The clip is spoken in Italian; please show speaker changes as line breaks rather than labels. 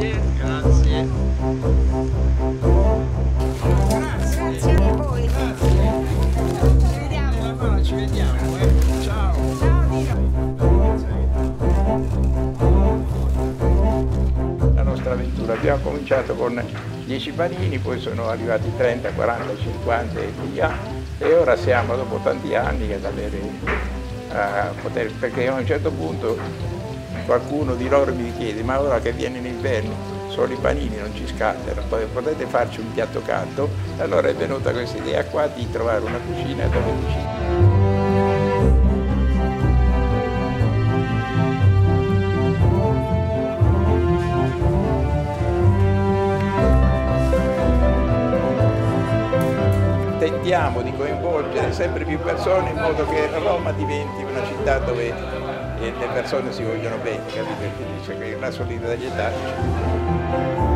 Grazie, grazie.
A voi. Ci
ci vediamo. Ciao.
La nostra avventura. Abbiamo cominciato con 10 panini, poi sono arrivati 30, 40, 50 e via e ora siamo dopo tanti anni ad avere a poter, perché a un certo punto qualcuno di loro mi chiede ma ora che viene l'inverno solo i panini non ci scattano, potete farci un piatto caldo? Allora è venuta questa idea qua di trovare una cucina dove cucinare. tentiamo di coinvolgere sempre più persone in modo che Roma diventi una città dove eh, le persone si vogliono bene, capite? Quindi c'è la solidarietà.